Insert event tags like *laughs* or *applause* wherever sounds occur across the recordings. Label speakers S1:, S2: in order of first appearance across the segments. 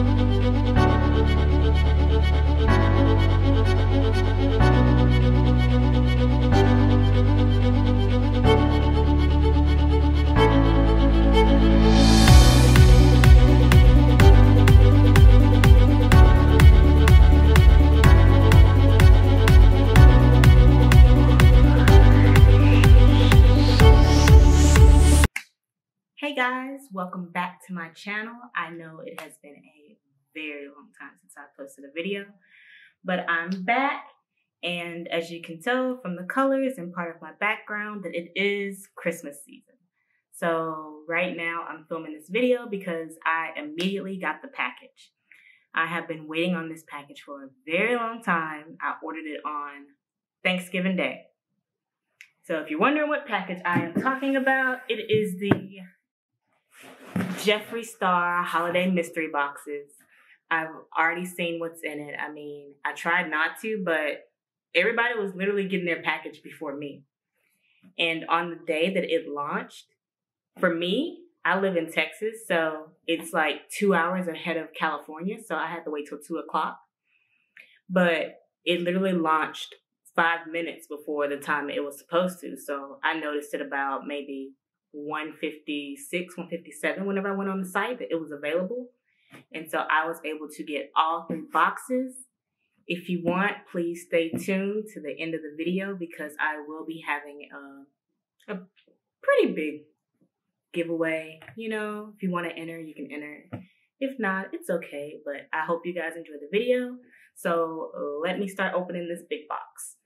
S1: Hey guys, welcome back to my channel. I know it has been a very long time since I posted a video, but I'm back and as you can tell from the colors and part of my background that it is Christmas season. So right now I'm filming this video because I immediately got the package. I have been waiting on this package for a very long time. I ordered it on Thanksgiving Day. So if you're wondering what package I am talking about, it is the Jeffree Star holiday mystery boxes. I've already seen what's in it. I mean, I tried not to, but everybody was literally getting their package before me. And on the day that it launched, for me, I live in Texas, so it's like two hours ahead of California, so I had to wait till two o'clock. But it literally launched five minutes before the time it was supposed to. So I noticed it about maybe 156, 157 whenever I went on the site that it was available. And so I was able to get all three boxes. If you want, please stay tuned to the end of the video because I will be having a, a pretty big giveaway. You know, if you want to enter, you can enter. If not, it's okay, but I hope you guys enjoy the video. So let me start opening this big box.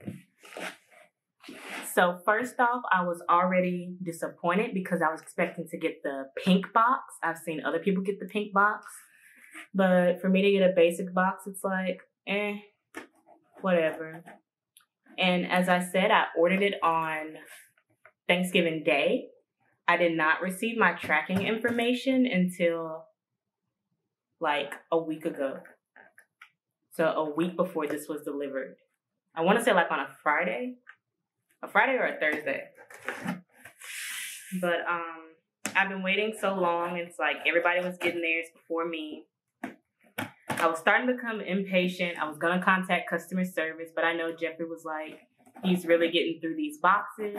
S1: So first off, I was already disappointed because I was expecting to get the pink box. I've seen other people get the pink box. But for me to get a basic box, it's like, eh, whatever. And as I said, I ordered it on Thanksgiving Day. I did not receive my tracking information until like a week ago. So a week before this was delivered. I want to say like on a Friday a Friday or a Thursday. But um, I've been waiting so long. It's like everybody was getting theirs before me. I was starting to become impatient. I was gonna contact customer service, but I know Jeffree was like, he's really getting through these boxes,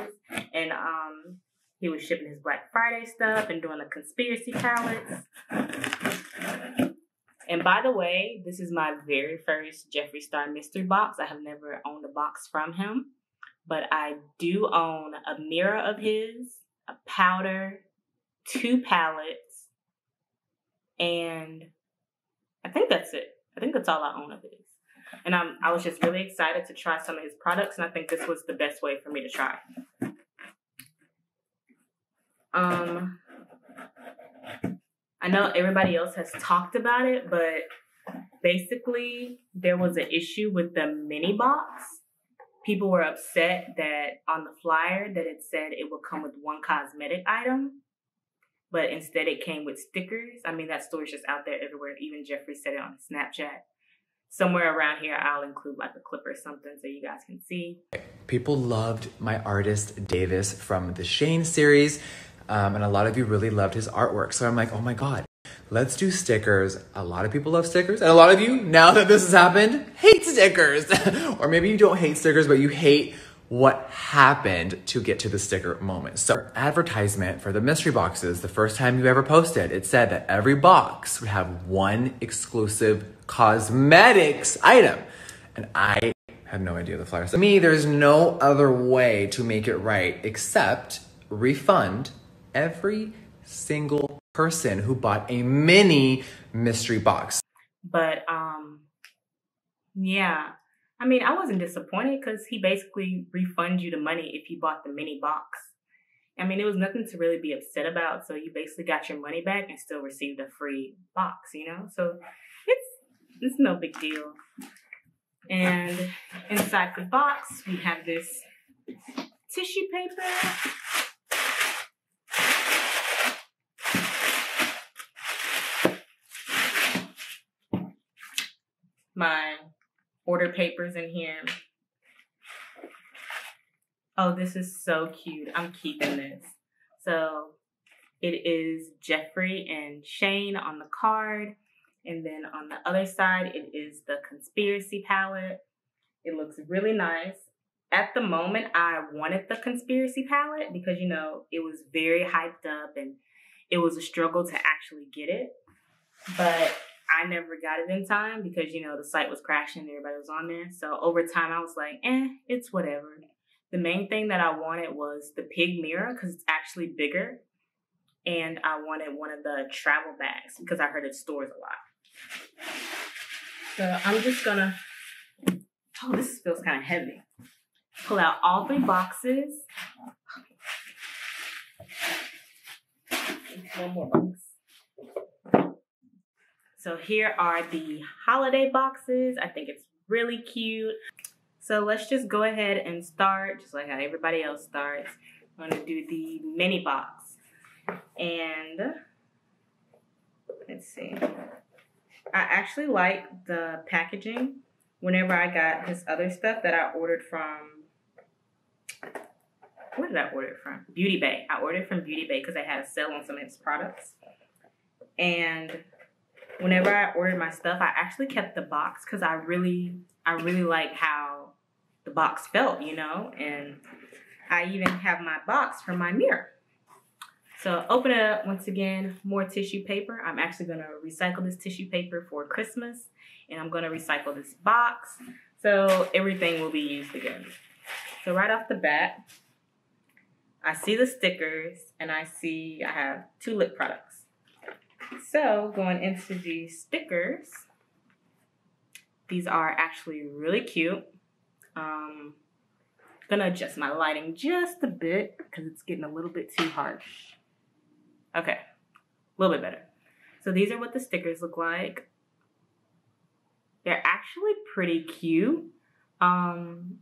S1: and um, he was shipping his Black Friday stuff and doing the conspiracy palettes. And by the way, this is my very first Jeffree Star mystery box. I have never owned a box from him but I do own a mirror of his, a powder, two palettes, and I think that's it. I think that's all I own of his. And I'm, I was just really excited to try some of his products, and I think this was the best way for me to try. Um, I know everybody else has talked about it, but basically there was an issue with the mini box people were upset that on the flyer that it said it would come with one cosmetic item but instead it came with stickers i mean that story's just out there everywhere even Jeffree said it on snapchat somewhere around here i'll include like a clip or something so you guys can see
S2: people loved my artist davis from the shane series um, and a lot of you really loved his artwork so i'm like oh my god let's do stickers. A lot of people love stickers, and a lot of you, now that this has happened, hate stickers. *laughs* or maybe you don't hate stickers, but you hate what happened to get to the sticker moment. So advertisement for the mystery boxes, the first time you ever posted, it said that every box would have one exclusive cosmetics item. And I had no idea the flyer. So me, there's no other way to make it right except refund every single person who bought a mini mystery box.
S1: But um yeah. I mean, I wasn't disappointed because he basically refunds you the money if you bought the mini box. I mean, it was nothing to really be upset about. So you basically got your money back and still received a free box, you know? So it's it's no big deal. And inside the box, we have this tissue paper my order papers in here. Oh, this is so cute. I'm keeping this. So it is Jeffree and Shane on the card. And then on the other side, it is the conspiracy palette. It looks really nice. At the moment, I wanted the conspiracy palette because, you know, it was very hyped up and it was a struggle to actually get it. But I never got it in time because, you know, the site was crashing and everybody was on there. So over time, I was like, eh, it's whatever. The main thing that I wanted was the pig mirror because it's actually bigger. And I wanted one of the travel bags because I heard it stores a lot. So I'm just gonna, oh, this feels kind of heavy. Pull out all three boxes. One more box. So here are the holiday boxes. I think it's really cute. So let's just go ahead and start, just like how everybody else starts. I'm gonna do the mini box. And let's see. I actually like the packaging. Whenever I got this other stuff that I ordered from, where did I order it from? Beauty Bay. I ordered from Beauty Bay because they had a sale on some of its products. And whenever I ordered my stuff, I actually kept the box because I really, I really like how the box felt, you know, and I even have my box for my mirror. So open it up once again, more tissue paper. I'm actually gonna recycle this tissue paper for Christmas and I'm gonna recycle this box. So everything will be used again. So right off the bat, I see the stickers and I see I have two lip products. So going into the stickers, these are actually really cute. Um, gonna adjust my lighting just a bit because it's getting a little bit too harsh. Okay, a little bit better. So these are what the stickers look like. They're actually pretty cute. Um,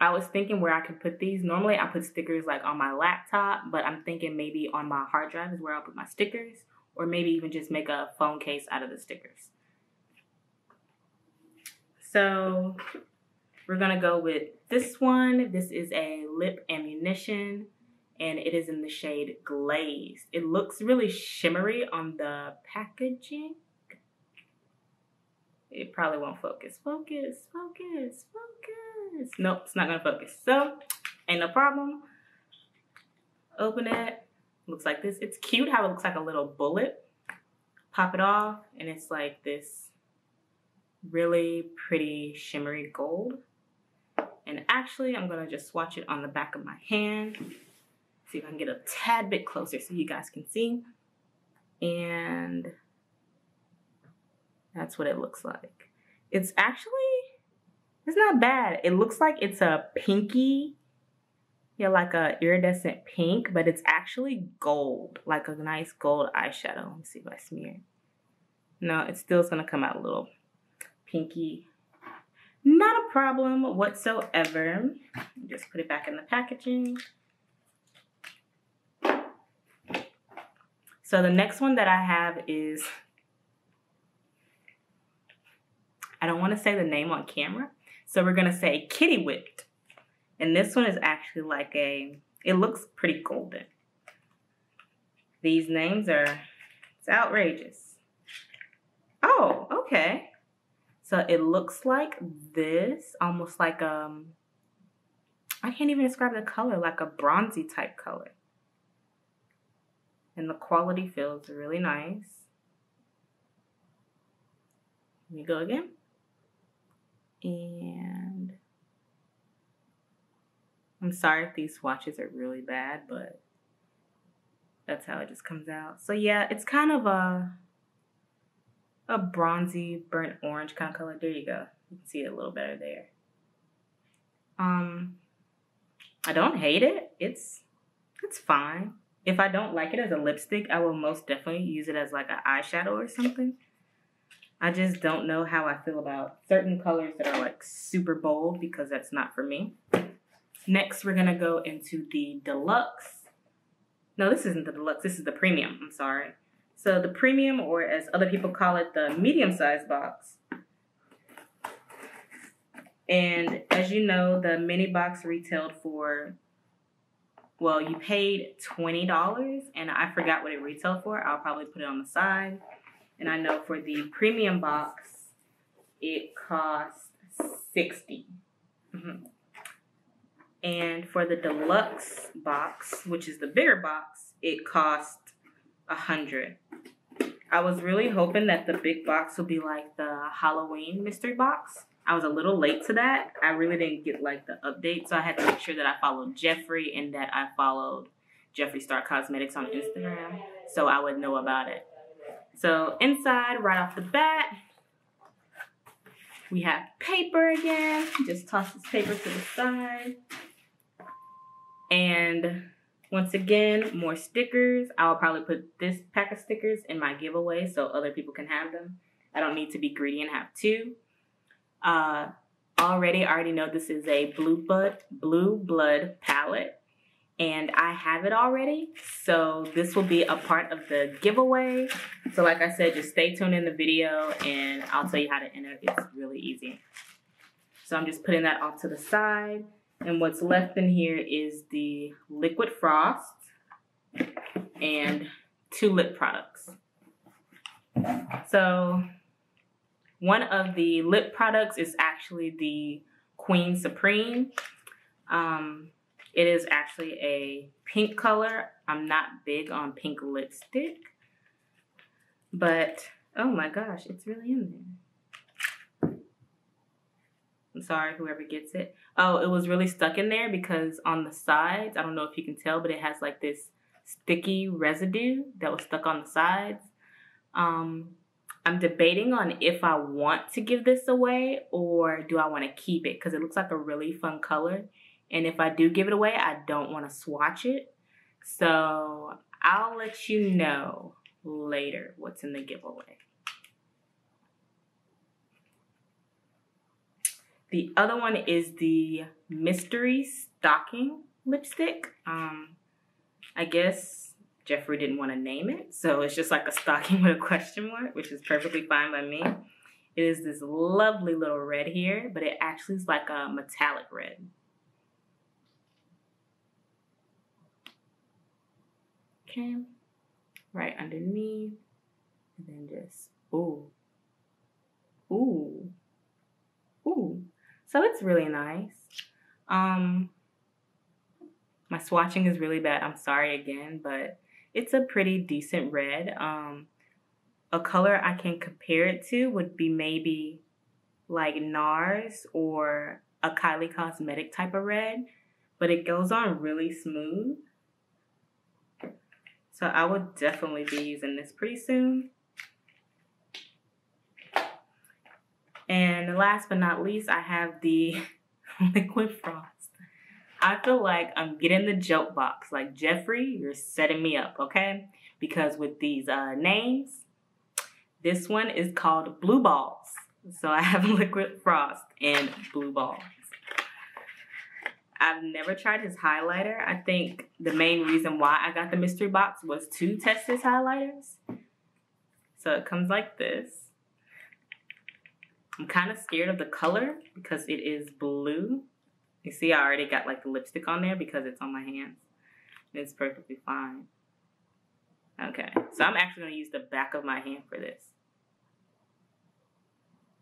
S1: I was thinking where I could put these. Normally I put stickers like on my laptop, but I'm thinking maybe on my hard drive is where I'll put my stickers, or maybe even just make a phone case out of the stickers. So we're gonna go with this one. This is a lip ammunition and it is in the shade Glaze. It looks really shimmery on the packaging. It probably won't focus. Focus, focus, focus. Nope, it's not gonna focus. So, ain't no problem. Open it. Looks like this. It's cute how it looks like a little bullet. Pop it off, and it's like this really pretty shimmery gold. And actually, I'm gonna just swatch it on the back of my hand. See if I can get a tad bit closer so you guys can see. And that's what it looks like. It's actually, it's not bad. It looks like it's a pinky, yeah, like a iridescent pink, but it's actually gold, like a nice gold eyeshadow. Let me see if I smear. No, it's still gonna come out a little pinky not a problem whatsoever. Just put it back in the packaging. So the next one that I have is, I don't want to say the name on camera. So we're to say Kitty Whipped. And this one is actually like a, it looks pretty golden. These names are, it's outrageous. Oh, okay. So it looks like this, almost like um I can't even describe the color, like a bronzy type color. And the quality feels really nice. Let me go again. And I'm sorry if these swatches are really bad, but that's how it just comes out. So yeah, it's kind of a a bronzy burnt orange kind of color. There you go. You can see it a little better there. Um, I don't hate it. It's it's fine. If I don't like it as a lipstick, I will most definitely use it as like an eyeshadow or something. I just don't know how I feel about certain colors that are like super bold because that's not for me. Next, we're gonna go into the deluxe. No, this isn't the deluxe. This is the premium. I'm sorry. So the premium, or as other people call it, the medium-sized box. And as you know, the mini box retailed for, well, you paid $20 and I forgot what it retailed for. I'll probably put it on the side. And I know for the premium box, it costs 60 mm-hmm. And for the deluxe box, which is the bigger box, it cost a hundred. I was really hoping that the big box would be like the Halloween mystery box. I was a little late to that. I really didn't get like the update, so I had to make sure that I followed Jeffree and that I followed Jeffree Star Cosmetics on Instagram so I would know about it. So inside, right off the bat, we have paper again. Just toss this paper to the side. And once again, more stickers. I'll probably put this pack of stickers in my giveaway so other people can have them. I don't need to be greedy and have two. Uh, already, I already know this is a blue blood, blue blood palette and I have it already. So this will be a part of the giveaway. So like I said, just stay tuned in the video and I'll tell you how to enter. It's really easy. So I'm just putting that off to the side. And what's left in here is the liquid frost and two lip products. So one of the lip products is actually the Queen Supreme. Um, it is actually a pink color. I'm not big on pink lipstick. But, oh my gosh, it's really in there. I'm sorry, whoever gets it. Oh, it was really stuck in there because on the sides, I don't know if you can tell, but it has like this sticky residue that was stuck on the sides. Um, I'm debating on if I want to give this away or do I want to keep it because it looks like a really fun color and if I do give it away, I don't want to swatch it. So I'll let you know later what's in the giveaway. The other one is the Mystery Stocking lipstick. Um, I guess Jeffree didn't want to name it, so it's just like a stocking *laughs* with a question mark, which is perfectly fine by me. It is this lovely little red here, but it actually is like a metallic red. Okay, right underneath, and then just, ooh, ooh, ooh. So it's really nice. Um, my swatching is really bad. I'm sorry again, but it's a pretty decent red. Um, a color I can compare it to would be maybe like NARS or a Kylie Cosmetic type of red, but it goes on really smooth. So I would definitely be using this pretty soon. And last but not least, I have the *laughs* Liquid Frost. I feel like I'm getting the joke box. Like, Jeffree, you're setting me up, okay? Because with these uh, names, this one is called Blue Balls. So I have *laughs* Liquid Frost and Blue Balls. I've never tried his highlighter. I think the main reason why I got the mystery box was to test his highlighters. So it comes like this. I'm kind of scared of the color because it is blue. You see, I already got like the lipstick on there because it's on my hands. It's perfectly fine. Okay, so I'm actually gonna use the back of my hand for this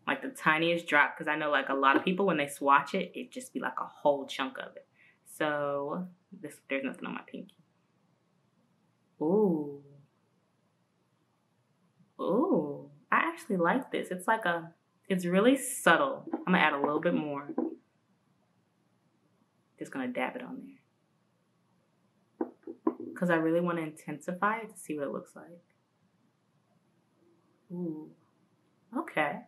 S1: like the tiniest drop because I know like a lot of people when they swatch it, it just be like a whole chunk of it. So this there's nothing on my pinky. Ooh. Ooh. I actually like this. It's like a it's really subtle. I'm gonna add a little bit more. Just gonna dab it on there. Cause I really want to intensify it to see what it looks like. Ooh. Okay.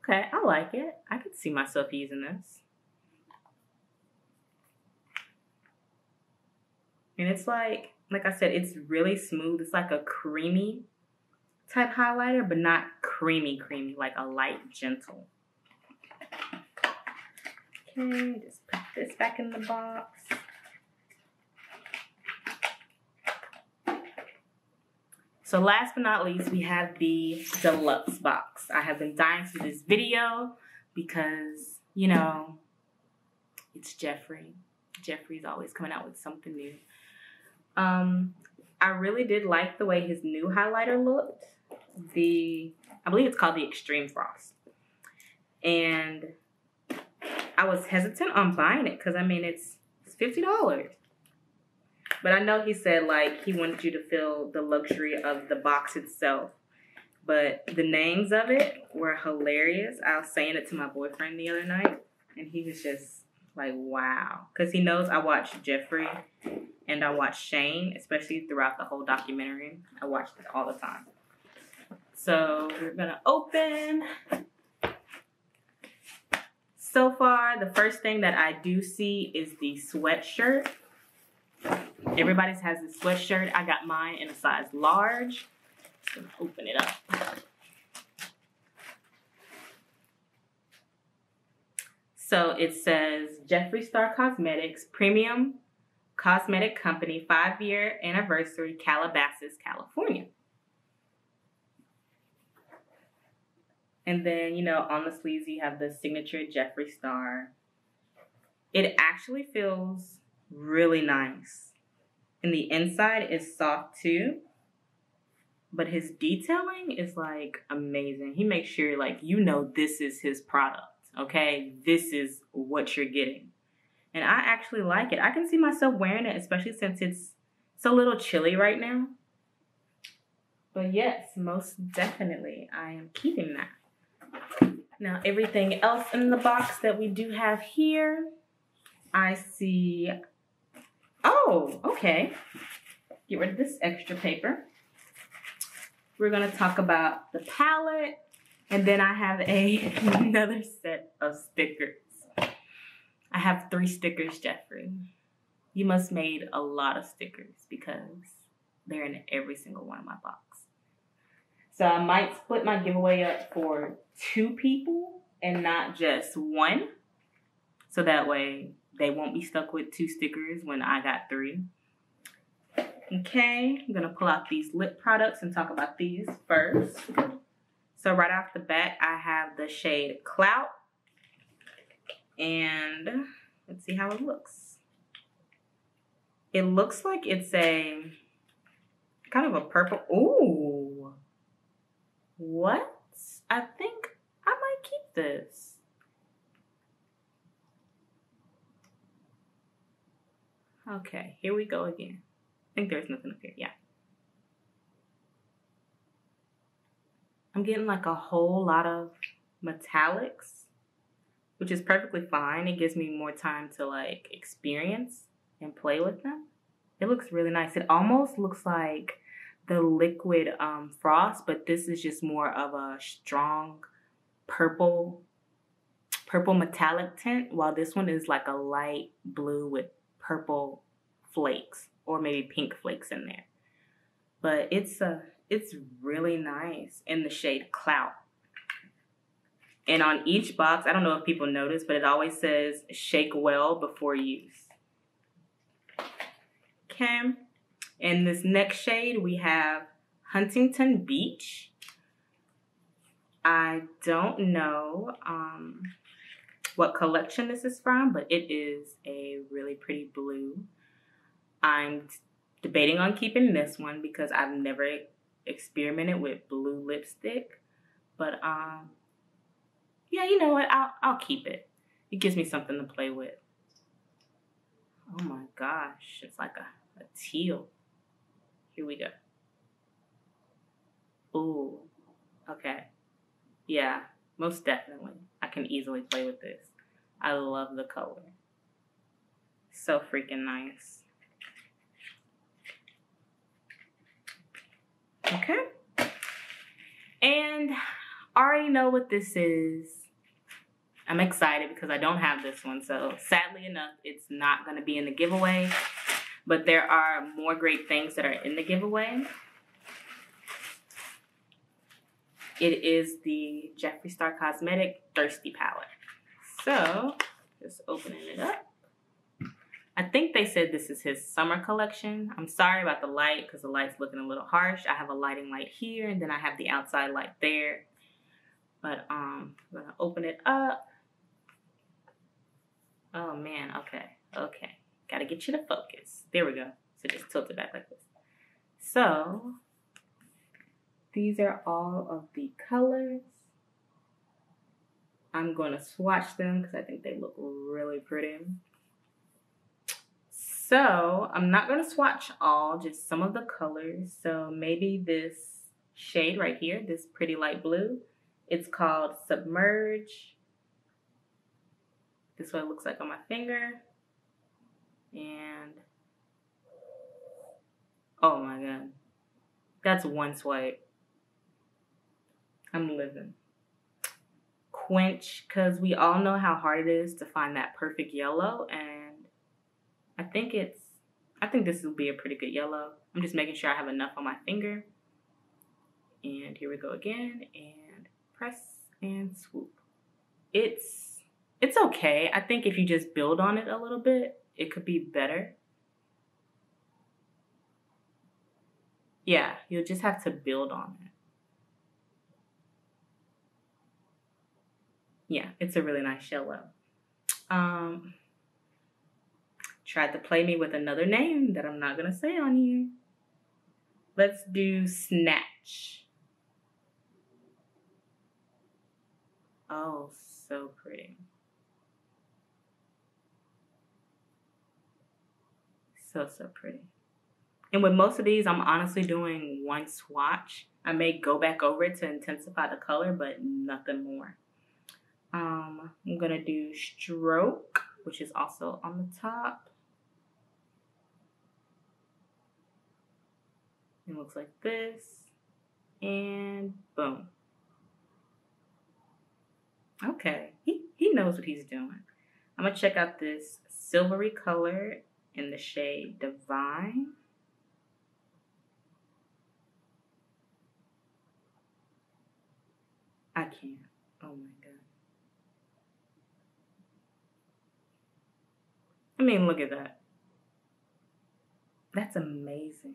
S1: Okay, I like it. I could see myself using this. And it's like, like I said, it's really smooth. It's like a creamy type highlighter, but not creamy, creamy, like a light, gentle. Okay, just put this back in the box. So last but not least, we have the deluxe box. I have been dying to this video because, you know, it's Jeffree. Jeffree's always coming out with something new. Um, I really did like the way his new highlighter looked. The, I believe it's called the Extreme Frost. And I was hesitant on buying it because I mean, it's, it's $50. But I know he said like he wanted you to feel the luxury of the box itself. But the names of it were hilarious. I was saying it to my boyfriend the other night, and he was just like, wow. Because he knows I watch Jeffree and I watch Shane, especially throughout the whole documentary. I watched it all the time. So we're gonna open. So far, the first thing that I do see is the sweatshirt. Everybody's has a sweatshirt. I got mine in a size large. Just gonna open it up. So it says Jeffree Star Cosmetics Premium Cosmetic Company five year anniversary, Calabasas, California. And then, you know, on the sleeves, you have the signature Jeffree Star. It actually feels really nice. And the inside is soft too. But his detailing is like amazing. He makes sure like you know this is his product. Okay? This is what you're getting. And I actually like it. I can see myself wearing it, especially since it's it's a little chilly right now. But yes, most definitely I am keeping that. Now everything else in the box that we do have here, I see Oh, okay. Get rid of this extra paper. We're gonna talk about the palette, and then I have a *laughs* another set of stickers. I have three stickers, Jeffree. You must made a lot of stickers because they're in every single one of my box. So I might split my giveaway up for two people and not just one. So that way they won't be stuck with two stickers when I got three. Okay, I'm gonna pull out these lip products and talk about these first. So right off the bat, I have the shade Clout. And let's see how it looks. It looks like it's a kind of a purple. Ooh. What? I think I might keep this. Okay, here we go again. I think there's nothing up here. Yeah. I'm getting like a whole lot of metallics, which is perfectly fine. It gives me more time to like experience and play with them. It looks really nice. It almost looks like the liquid um, frost, but this is just more of a strong purple, purple metallic tint, while this one is like a light blue with purple flakes or maybe pink flakes in there. But it's a it's really nice in the shade Clout. And on each box, I don't know if people notice, but it always says shake well before use. Okay. In this next shade, we have Huntington Beach. I don't know um, what collection this is from, but it is a really pretty blue. I'm debating on keeping this one because I've never experimented with blue lipstick. But um yeah, you know what? I'll I'll keep it. It gives me something to play with. Oh my gosh, it's like a, a teal. Here we go. Ooh. Okay. Yeah, most definitely. I can easily play with this. I love the color. So freaking nice. Okay. And I already know what this is. I'm excited because I don't have this one. So sadly enough, it's not going to be in the giveaway. But there are more great things that are in the giveaway. It is the Jeffree Star Cosmetic Thirsty Palette. So, just opening it up. I think they said this is his summer collection. I'm sorry about the light because the light's looking a little harsh. I have a lighting light here and then I have the outside light there. But um, I'm gonna open it up. Oh man, okay, okay. Gotta get you to focus. There we go. So just tilt it back like this. So these are all of the colors. I'm going to swatch them because I think they look really pretty. So I'm not going to swatch all, just some of the colors. So maybe this shade right here, this pretty light blue, it's called Submerge. This is what it looks like on my finger. And oh my god. That's one swipe. I'm living. Quench, because we all know how hard it is to find that perfect yellow. And I think it's, I think this will be a pretty good yellow. I'm just making sure I have enough on my finger. And here we go again. And press and swoop. It's, it's okay. I think if you just build on it a little bit, it could be better. Yeah, you'll just have to build on it. Yeah, it's a really nice yellow. Um, tried to play me with another name that I'm not going to say on here. Let's do Snatch. Oh, so pretty. So, so pretty. And with most of these, I'm honestly doing one swatch. I may go back over it to intensify the color, but nothing more. Um, I'm gonna do stroke, which is also on the top. It looks like this. And boom. Okay, he, he knows what he's doing. I'm gonna check out this silvery color in the shade Divine. I can't. Oh my god. I mean, look at that. That's amazing.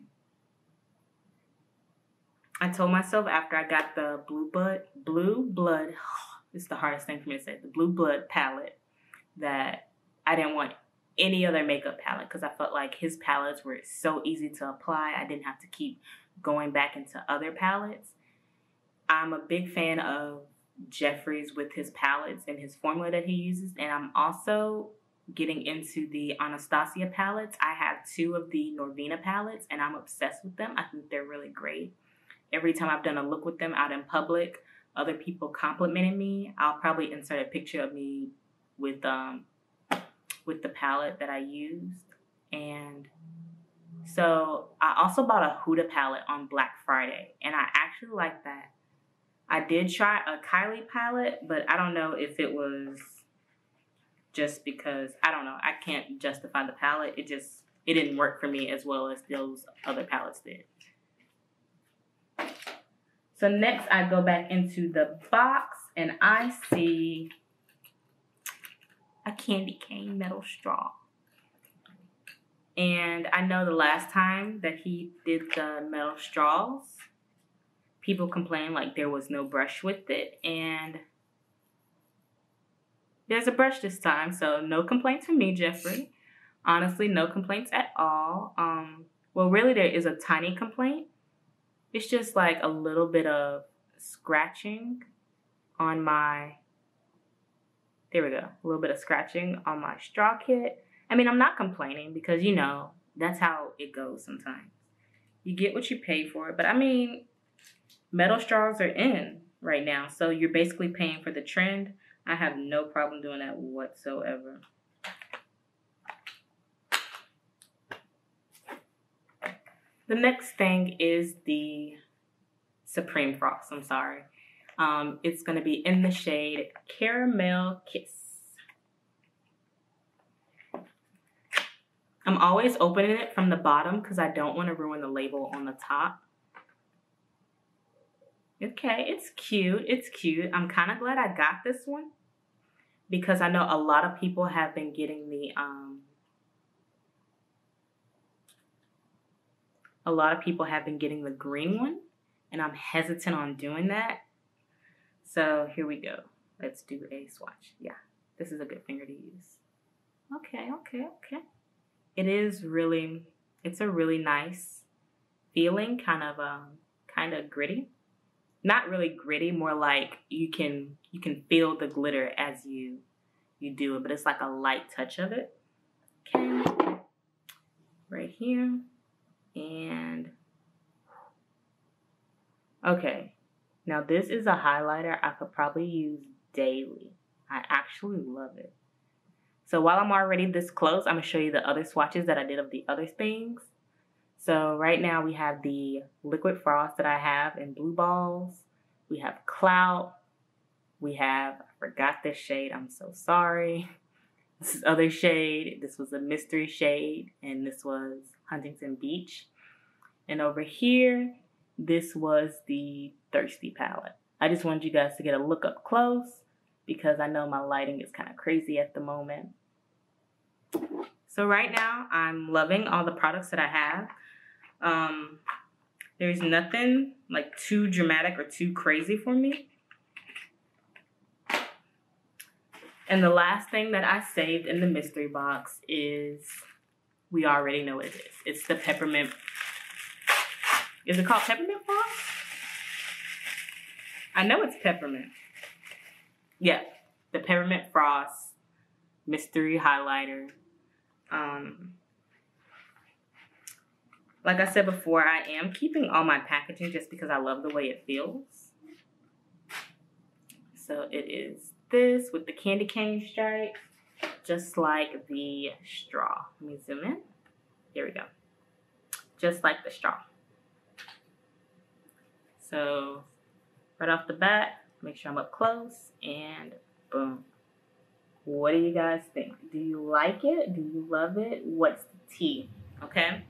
S1: I told myself after I got the blue blood, blue blood, *sighs* it's the hardest thing for me to say, the blue blood palette, that I didn't want any other makeup palette because I felt like his palettes were so easy to apply. I didn't have to keep going back into other palettes. I'm a big fan of Jeffree's with his palettes and his formula that he uses, and I'm also getting into the Anastasia palettes. I have two of the Norvina palettes and I'm obsessed with them. I think they're really great. Every time I've done a look with them out in public, other people complimenting me, I'll probably insert a picture of me with um with the palette that I used. And so I also bought a Huda palette on Black Friday and I actually like that. I did try a Kylie palette, but I don't know if it was just because I don't know. I can't justify the palette. It just it didn't work for me as well as those other palettes did. So next I go back into the box and I see a candy cane metal straw. And I know the last time that he did the metal straws, people complained like there was no brush with it. And there's a brush this time, so no complaints from me, Jeffree. Honestly, no complaints at all. Um, well, really, there is a tiny complaint. It's just like a little bit of scratching on my. There we go. A little bit of scratching on my straw kit. I mean, I'm not complaining because you know that's how it goes sometimes. You get what you pay for, but I mean, metal straws are in right now, so you're basically paying for the trend I have no problem doing that whatsoever. The next thing is the Supreme Frost. I'm sorry. Um, it's going to be in the shade Caramel Kiss. I'm always opening it from the bottom because I don't want to ruin the label on the top. Okay, it's cute. It's cute. I'm kind of glad I got this one because I know a lot of people have been getting the um a lot of people have been getting the green one and I'm hesitant on doing that. So here we go. Let's do a swatch. Yeah, this is a good finger to use. Okay, okay, okay. It is really, it's a really nice feeling, kind of, um, kind of gritty. not really gritty, more like you can you can feel the glitter as you you do it, but it's like a light touch of it. Okay. Right here. And okay. Now this is a highlighter I could probably use daily. I actually love it. So while I'm already this close, I'm gonna show you the other swatches that I did of the other things. So right now we have the liquid frost that I have in blue balls. We have clout. We have, I forgot this shade, I'm so sorry. *laughs* This is other shade. This was a mystery shade, and this was Huntington Beach. And over here, this was the Thirsty palette. I just wanted you guys to get a look up close because I know my lighting is kind of crazy at the moment. So right now, I'm loving all the products that I have. Um, there's nothing like too dramatic or too crazy for me. And the last thing that I saved in the mystery box is, we already know what it is. It's the peppermint, is it called peppermint frost? I know it's peppermint. Yeah, the peppermint frost mystery highlighter. Um, like I said before, I am keeping all my packaging just because I love the way it feels. So it is this with the candy cane stripe, just like the straw. Let me zoom in. There we go. Just like the straw. So right off the bat, make sure I'm up close and boom. What do you guys think? Do you like it? Do you love it? What's the tea? Okay.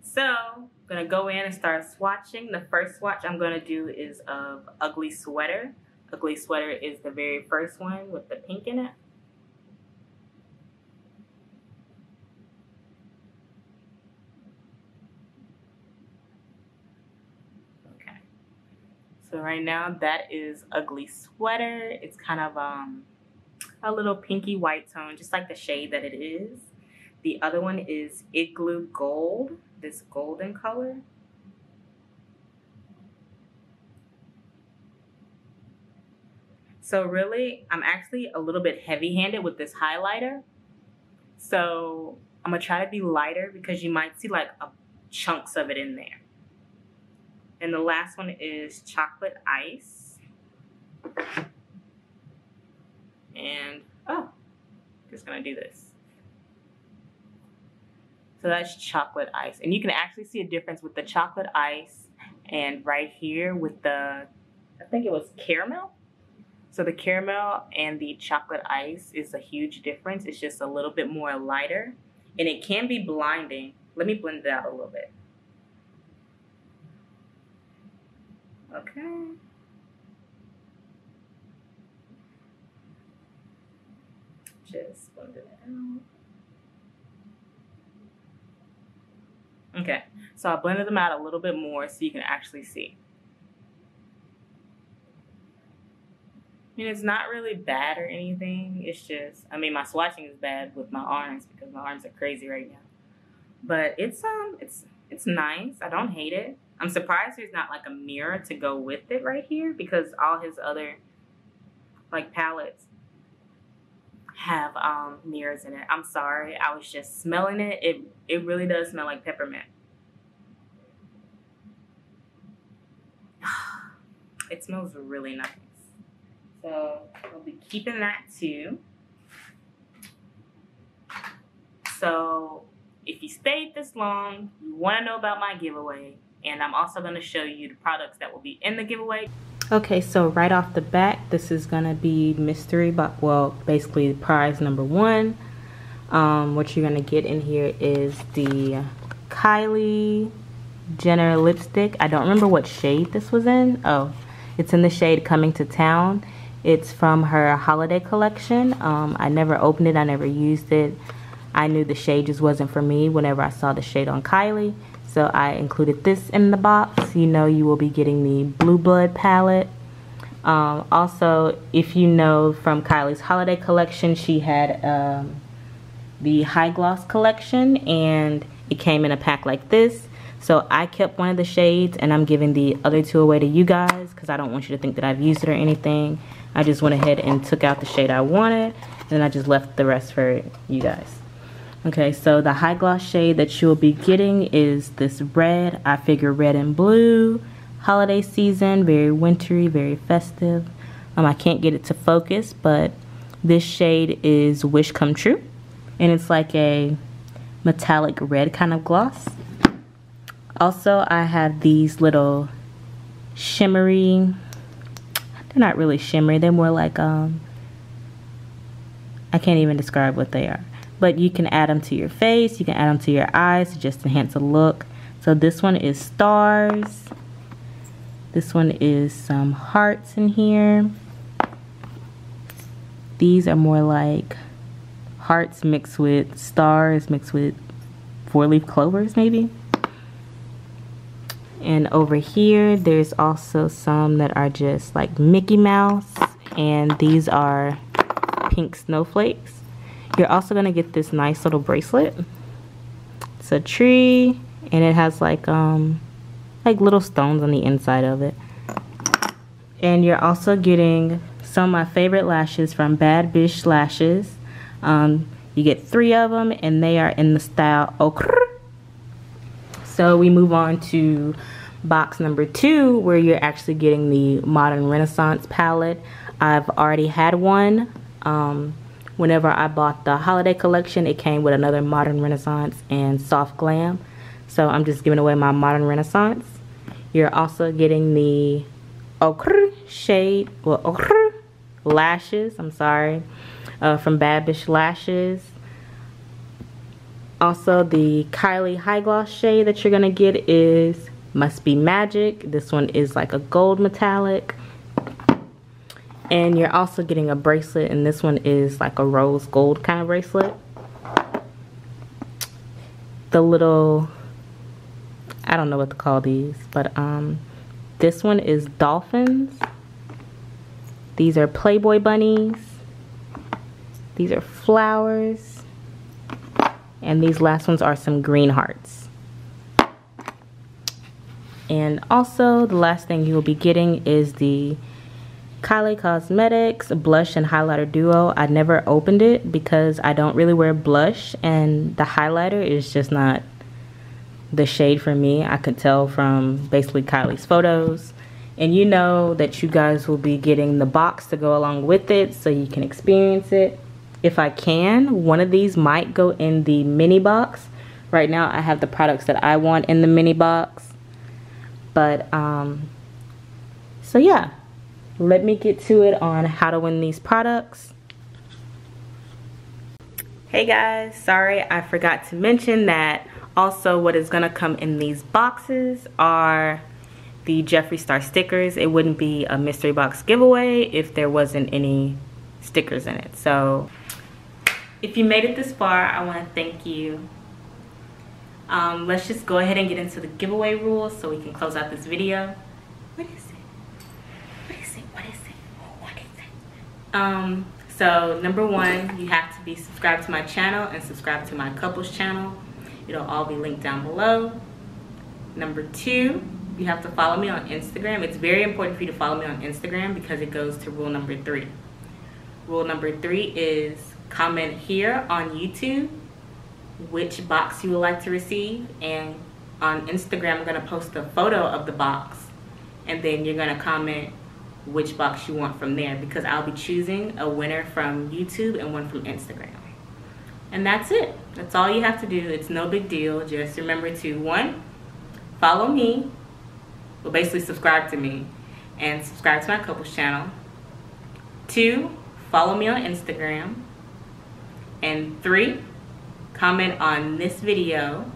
S1: So I'm gonna go in and start swatching. The first swatch I'm gonna do is of Ugly Sweater. Ugly Sweater is the very first one with the pink in it. So right now that is Ugly Sweater. It's kind of um a little pinky white tone, just like the shade that it is. The other one is Igloo Gold this golden color. So really, I'm actually a little bit heavy-handed with this highlighter. So I'm gonna try to be lighter because you might see like chunks of it in there. And the last one is chocolate ice. And, oh, just gonna do this. So that's chocolate ice. And you can actually see a difference with the chocolate ice and right here with the, I think it was caramel. So the caramel and the chocolate ice is a huge difference. It's just a little bit more lighter and it can be blinding. Let me blend it out a little bit. Okay. Just blend it out. Okay, so I blended them out a little bit more so you can actually see. I mean, it's not really bad or anything. It's just, I mean, my swatching is bad with my arms because my arms are crazy right now. But it's um, it's it's nice. I don't hate it. I'm surprised there's not like a mirror to go with it right here because all his other like palettes have um, mirrors in it. I'm sorry. I was just smelling it. It it really does smell like peppermint. *sighs* It smells really nice. So we'll be keeping that too. So if you stayed this long, you want to know about my giveaway. And I'm also going to show you the products that will be in the giveaway. Okay, so right off the bat, this is gonna be mystery, but well, basically prize number one. Um, what you're gonna get in here is the Kylie Jenner lipstick. I don't remember what shade this was in. Oh, it's in the shade Coming to Town. It's from her holiday collection. Um, I never opened it. I never used it. I knew the shade just wasn't for me whenever I saw the shade on Kylie. So I included this in the box. You know you will be getting the Blue Blood palette. Um, also, if you know from Kylie's holiday collection, she had um, the High Gloss collection and it came in a pack like this. So I kept one of the shades and I'm giving the other two away to you guys because I don't want you to think that I've used it or anything. I just went ahead and took out the shade I wanted and I just left the rest for you guys. Okay, so the high gloss shade that you will be getting is this red. I figure red and blue. Holiday season, very wintry, very festive. Um, I can't get it to focus, but this shade is Wish Come True. And it's like a metallic red kind of gloss. Also, I have these little shimmery, they're not really shimmery, they're more like, um, I can't even describe what they are but you can add them to your face you can add them to your eyes to just enhance the look. So this one is stars. This one is some hearts in here. These are more like hearts mixed with stars mixed with four-leaf clovers maybe. And over here there's also some that are just like Mickey Mouse and these are pink snowflakes you're also going to get this nice little bracelet. It's a tree and it has like um like little stones on the inside of it. And you're also getting some of my favorite lashes from Bad Bish Lashes. Um, you get three of them and they are in the style ochre. So we move on to box number two where you're actually getting the Modern Renaissance palette. I've already had one. Um, Whenever I bought the holiday collection, it came with another Modern Renaissance and Soft Glam. So I'm just giving away my Modern Renaissance. You're also getting the ochre shade, well, ochre lashes, I'm sorry, uh, from Babish Lashes. Also, the Kylie High Gloss shade that you're going to get is Must Be Magic. This one is like a gold metallic and you're also getting a bracelet and this one is like a rose gold kind of bracelet. The little I don't know what to call these but um this one is dolphins. These are playboy bunnies. These are flowers. And these last ones are some green hearts. And also the last thing you will be getting is the Kylie Cosmetics blush and highlighter duo. I never opened it because I don't really wear blush and the highlighter is just not the shade for me. I could tell from basically Kylie's photos. And you know that you guys will be getting the box to go along with it so you can experience it. If I can, one of these might go in the mini box. Right now I have the products that I want in the mini box. But, um, so yeah, let me get to it on how to win these products. Hey guys, sorry I forgot to mention that also what is going to come in these boxes are the Jeffree Star stickers. It wouldn't be a mystery box giveaway if there wasn't any stickers in it. So if you made it this far, I want to thank you. Um, let's just go ahead and get into the giveaway rules so we can close out this video. What is Um, so number one, you have to be subscribed to my channel and subscribe to my couples channel. It'll all be linked down below. Number two, you have to follow me on Instagram. It's very important for you to follow me on Instagram because it goes to rule number three. Rule number three is comment here on YouTube which box you would like to receive and on Instagram I'm going to post a photo of the box and then you're going to comment which box you want from there because I'll be choosing a winner from YouTube and one from Instagram. And that's it. That's all you have to do. It's no big deal. Just remember to one, follow me, well basically subscribe to me and subscribe to my couples channel. Two, follow me on Instagram. And three, comment on this video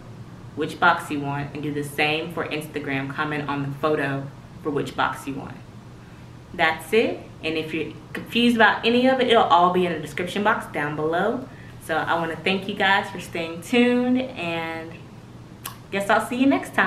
S1: which box you want and do the same for Instagram. Comment on the photo for which box you want. That's it. And if you're confused about any of it, it'll all be in the description box down below. So I want to thank you guys for staying tuned and guess I'll see you next time.